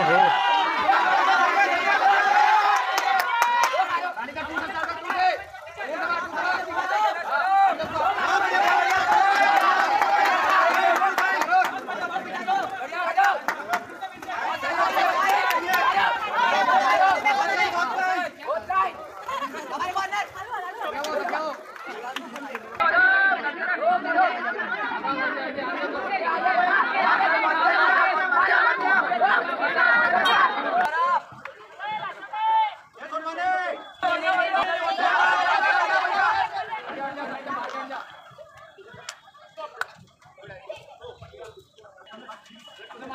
ओहो